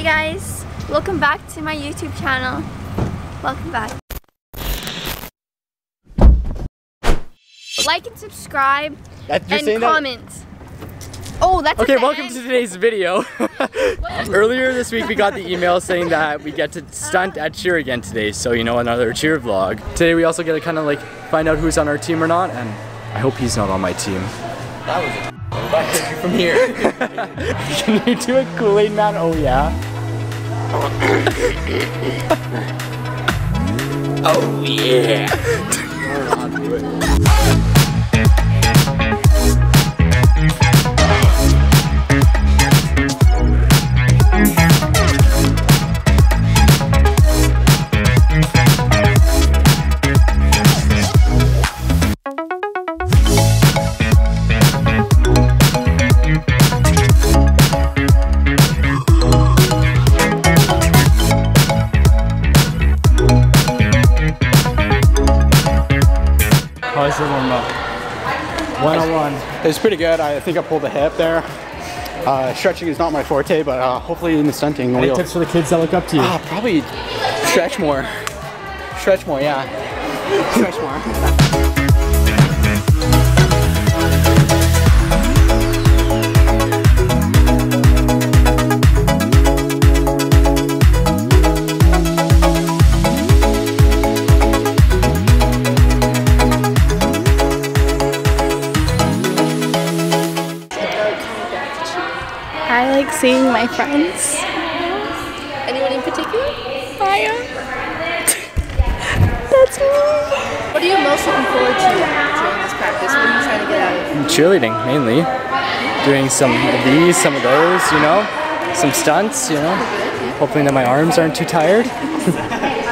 Hey guys, welcome back to my YouTube channel. Welcome back. Like and subscribe That, you're and saying that? comment. Oh, that's Okay, welcome end. to today's video. Earlier this week we got the email saying that we get to stunt at cheer again today, so you know another cheer vlog. Today we also get to kind of like find out who's on our team or not, and I hope he's not on my team. That was it. From here. Can you do a Kool-Aid man? Oh yeah. Oh yeah. Warm up? 101. It's pretty good. I think I pulled the hip there. Uh, stretching is not my forte, but uh, hopefully in the stunting Any we'll tips for the kids that look up to you? uh, probably stretch more. Stretch more, yeah. Stretch more. Seeing my friends. Anyone in particular? Maya. That's me. What are you most looking forward to during this practice? What are you trying to get out of? Mm, cheerleading mainly. Doing some of these, some of those, you know? Some stunts, you know? Hopefully that my arms aren't too tired.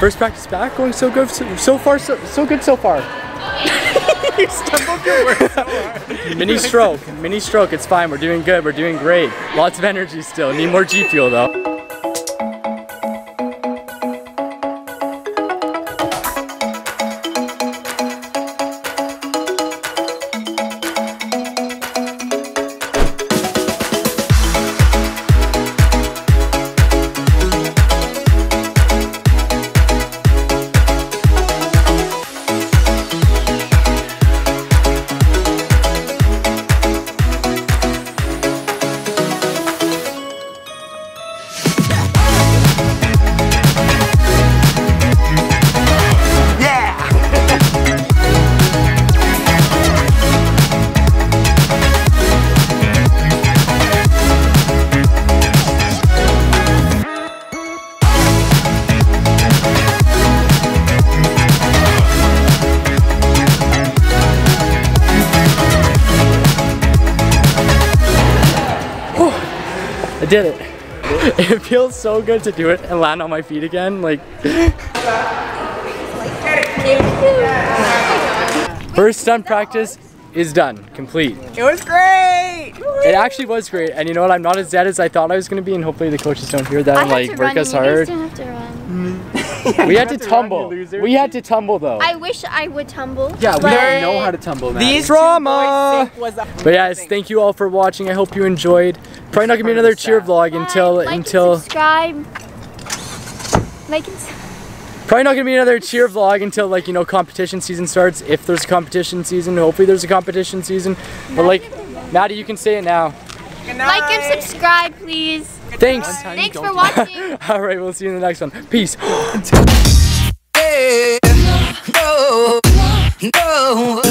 First practice back, going so good, so, so far, so, so good so far. you stumbled your words so hard. Mini stroke, mini stroke, it's fine, we're doing good, we're doing great. Lots of energy still, need more G Fuel though. Did it. It feels so good to do it and land on my feet again. Like, first stunt practice is done, complete. It was great. It actually was great, and you know what? I'm not as dead as I thought I was gonna be, and hopefully the coaches don't hear that I and like work run, us and you guys hard. Didn't have to run. We had to to tumble. loser. We had to tumble though. I wish I would tumble. yeah, we don't know how to tumble. Maddie. These drama. was a But yes, thank you all for watching. I hope you enjoyed. Probably not gonna be another cheer vlog until like until. And subscribe. Like and s- Probably not gonna be another cheer vlog until like you know competition season starts. If there's a competition season, hopefully there's a competition season. But like, Maddie, you can say it now. like and subscribe, please. Thanks. Thanks for watching. All right, we'll see you in the next one. Peace. no, no, no.